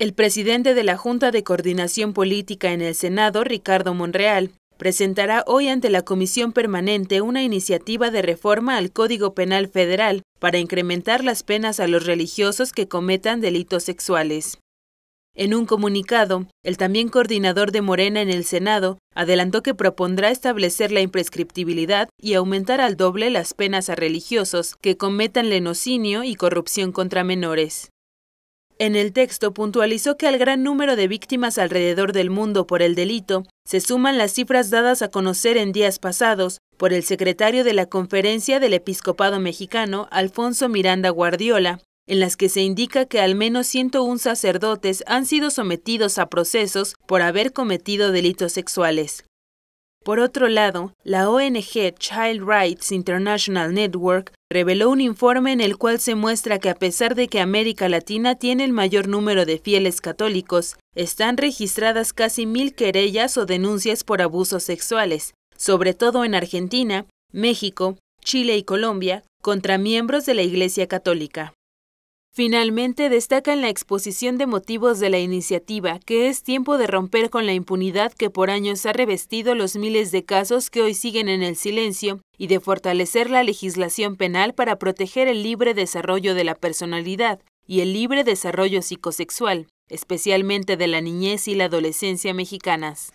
El presidente de la Junta de Coordinación Política en el Senado, Ricardo Monreal, presentará hoy ante la Comisión Permanente una iniciativa de reforma al Código Penal Federal para incrementar las penas a los religiosos que cometan delitos sexuales. En un comunicado, el también coordinador de Morena en el Senado adelantó que propondrá establecer la imprescriptibilidad y aumentar al doble las penas a religiosos que cometan lenocinio y corrupción contra menores. En el texto puntualizó que al gran número de víctimas alrededor del mundo por el delito se suman las cifras dadas a conocer en días pasados por el secretario de la Conferencia del Episcopado Mexicano, Alfonso Miranda Guardiola, en las que se indica que al menos 101 sacerdotes han sido sometidos a procesos por haber cometido delitos sexuales. Por otro lado, la ONG Child Rights International Network reveló un informe en el cual se muestra que a pesar de que América Latina tiene el mayor número de fieles católicos, están registradas casi mil querellas o denuncias por abusos sexuales, sobre todo en Argentina, México, Chile y Colombia, contra miembros de la Iglesia Católica. Finalmente, destaca en la exposición de motivos de la iniciativa que es tiempo de romper con la impunidad que por años ha revestido los miles de casos que hoy siguen en el silencio y de fortalecer la legislación penal para proteger el libre desarrollo de la personalidad y el libre desarrollo psicosexual, especialmente de la niñez y la adolescencia mexicanas.